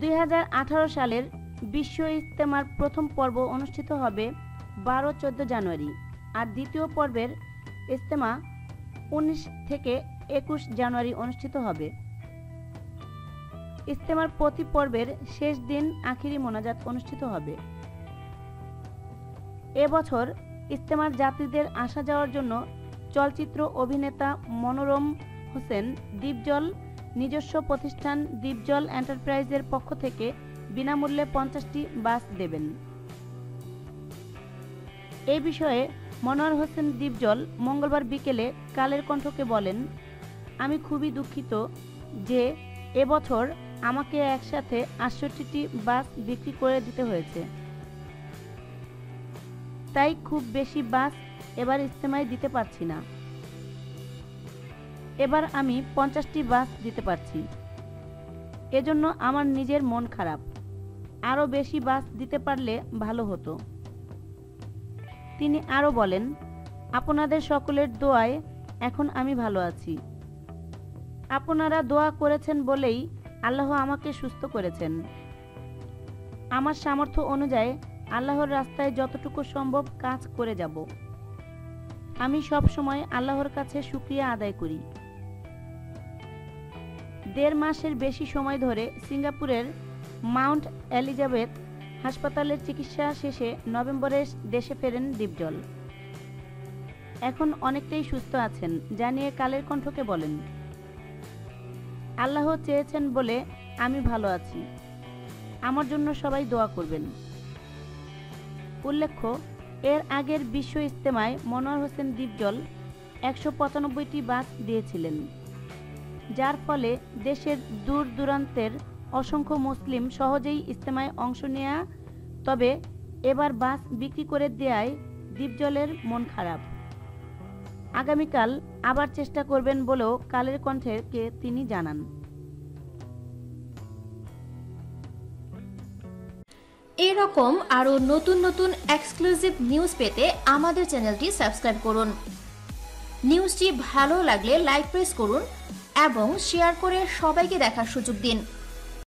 দুই হাজার আঠারো সালের বিশ্ব ইজতেমার প্রথম পর্ব অনুষ্ঠিত হবে বারো চোদ্দ জানুয়ারি আর দ্বিতীয় পর্বের ইজতেমা উনিশ থেকে একুশ জানুয়ারি অনুষ্ঠিত হবে। ইজতেমার প্রতি পর্বের শেষ দিন আখিরি মোনাজাত অনুষ্ঠিত হবে। এবছর ইজতেমার যাত্রীদের আসা যাওয়ার জন্য চলচ্চিত্র অভিনেতা মনোরম হোসেন দ্বীপজল নিজস্ব প্রতিষ্ঠান দ্বীপজল এন্টারপ্রাইজের পক্ষ থেকে বিনামূল্যে পঞ্চাশটি বাস দেবেন। এ বিষয়ে মনোয়ার হোসেন দ্বীপজল মঙ্গলবার বিকেলে কালের কণ্ঠকে বলেন, আমি খুবই দুঃখিত যে এবছর আমাকে একসাথে আটষট্টিটি বাস বিক্রি করে দিতে হয়েছে। তাই খুব বেশি বাস এবার ইস্তেমায় দিতে পারছি না। এবার আমি পঞ্চাশটি বাস দিতে পারছি। এজন্য আমার নিজের মন খারাপ। আরও বেশি বাস দিতে পারলে ভালো হতো। তিনি আরও বলেন, আপনাদের সকলের দোয়ায় এখন আমি ভালো আছি। আপনারা দোয়া করেছেন বলেই আল্লাহ আমাকে সুস্থ করেছেন। আমার সামর্থ্য অনুযায়ী আল্লাহর রাস্তায় যতটুকু সম্ভব কাজ করে যাব। আমি সব সময় আল্লাহর কাছে শুক্রিয়া আদায় করি। দেড় মাসের বেশি সময় ধরে সিঙ্গাপুরের মাউন্ট এলিজাবেথ হাসপাতালের চিকিৎসা শেষে নভেম্বরে দেশে ফেরেন দীপজল। এখন অনেকটাই সুস্থ আছেন জানিয়ে কালের কণ্ঠকে বলেন। আল্লাহ চেয়েছেন বলে আমি ভালো আছি। আমার জন্য সবাই দোয়া করবেন। উল্লেখ্য, এর আগের বিশ্ব ইজতেমায় মনোয়ার হোসেন দ্বীপজল একশো পঁচানব্বইটি বাস দিয়েছিলেন। যার ফলে দেশের দূর দূরান্তের অসংখ্য মুসলিম সহজেই ইজতেমায় অংশ নেয়া, তবে এবার বাস বিক্রি করে দেয়ায় দ্বীপজলের মন খারাপ। আগামীকাল আবার চেষ্টা করবেন বলেও কালের কণ্ঠেকে তিনি জানান। এরকম আরও নতুন নতুন এক্সক্লুসিভ নিউজ পেতে আমাদের চ্যানেলটি সাবস্ক্রাইব করুন। নিউজটি ভালো লাগলে লাইক প্রেস করুন এবং শেয়ার করে সবাইকে দেখার সুযোগ দিন।